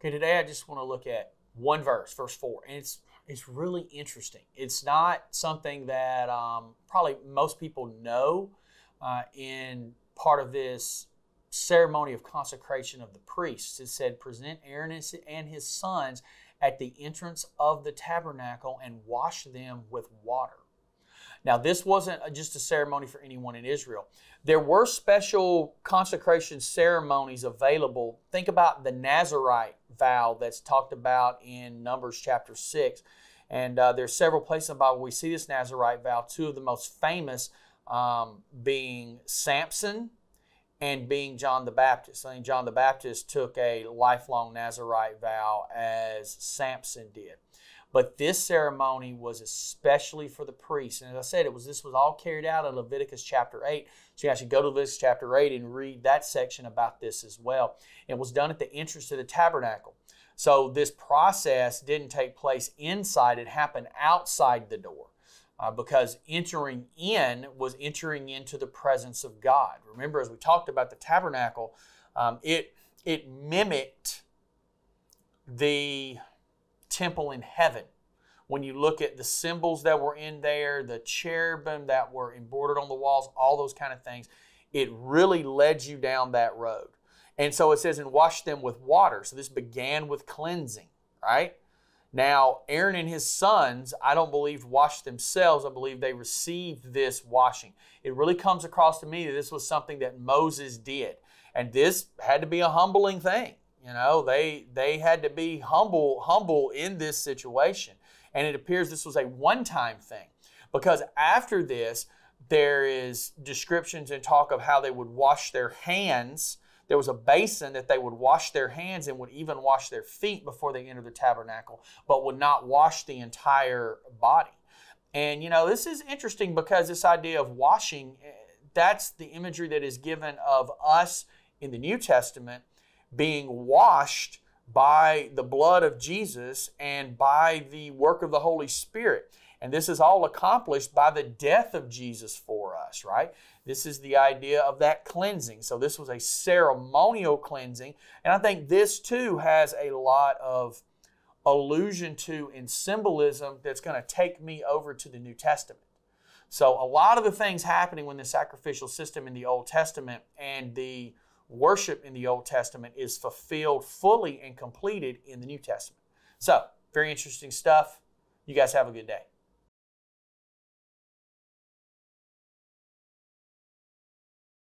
Okay, today I just want to look at one verse, verse four, and it's it's really interesting. It's not something that um, probably most people know uh, in part of this ceremony of consecration of the priests. It said, "Present Aaron and his sons at the entrance of the tabernacle and wash them with water." Now, this wasn't just a ceremony for anyone in Israel. There were special consecration ceremonies available. Think about the Nazarite vow that's talked about in Numbers chapter 6. And uh, there's several places in the Bible we see this Nazarite vow. Two of the most famous um, being Samson and being John the Baptist. I think John the Baptist took a lifelong Nazarite vow as Samson did. But this ceremony was especially for the priests. And as I said, it was this was all carried out in Leviticus chapter 8. So you actually go to Leviticus chapter 8 and read that section about this as well. It was done at the entrance to the tabernacle. So this process didn't take place inside, it happened outside the door. Uh, because entering in was entering into the presence of God. Remember, as we talked about the tabernacle, um, it it mimicked the temple in heaven. When you look at the symbols that were in there, the cherubim that were embroidered on the walls, all those kind of things, it really led you down that road. And so it says, and wash them with water. So this began with cleansing, right? Now, Aaron and his sons, I don't believe washed themselves. I believe they received this washing. It really comes across to me that this was something that Moses did. And this had to be a humbling thing. You know, they they had to be humble humble in this situation. And it appears this was a one-time thing. Because after this, there is descriptions and talk of how they would wash their hands. There was a basin that they would wash their hands and would even wash their feet before they entered the tabernacle, but would not wash the entire body. And you know, this is interesting because this idea of washing, eh, that's the imagery that is given of us in the New Testament being washed by the blood of Jesus and by the work of the Holy Spirit. And this is all accomplished by the death of Jesus for us, right? This is the idea of that cleansing. So this was a ceremonial cleansing. And I think this too has a lot of allusion to and symbolism that's going to take me over to the New Testament. So a lot of the things happening when the sacrificial system in the Old Testament and the worship in the Old Testament is fulfilled fully and completed in the New Testament. So, very interesting stuff. You guys have a good day.